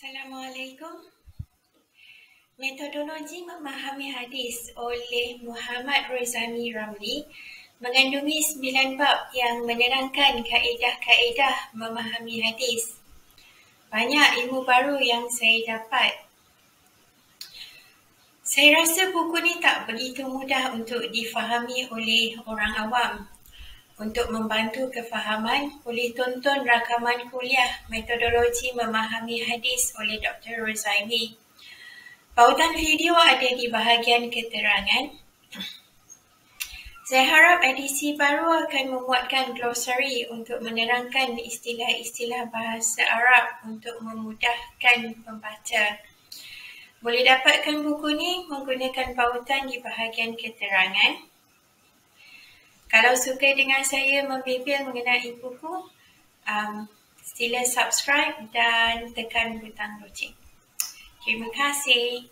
Assalamualaikum. Metodologi memahami hadis oleh Muhammad Rozami Ramli mengandungi sembilan bab yang menerangkan kaedah-kaedah memahami hadis. Banyak ilmu baru yang saya dapat. Saya rasa buku ni tak begitu mudah untuk difahami oleh orang awam. Untuk membantu kefahaman, boleh tonton rakaman kuliah metodologi memahami hadis oleh Dr. Rozaimi. Pautan video ada di bahagian keterangan. Saya harap edisi baru akan memuatkan glossary untuk menerangkan istilah-istilah bahasa Arab untuk memudahkan pembaca. Boleh dapatkan buku ni menggunakan pautan di bahagian keterangan. Kalau suka dengan saya membebel mengenai buku, um, sila subscribe dan tekan butang loceng. Terima kasih.